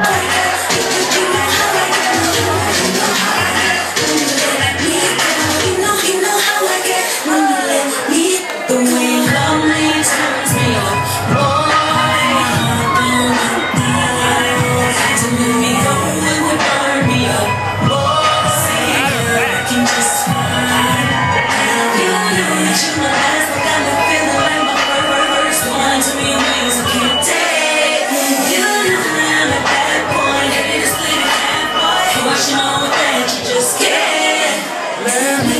I need you. You